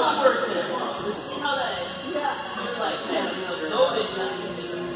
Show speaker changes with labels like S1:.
S1: not worth it. Let's see how that, yeah. like, loaded, that's.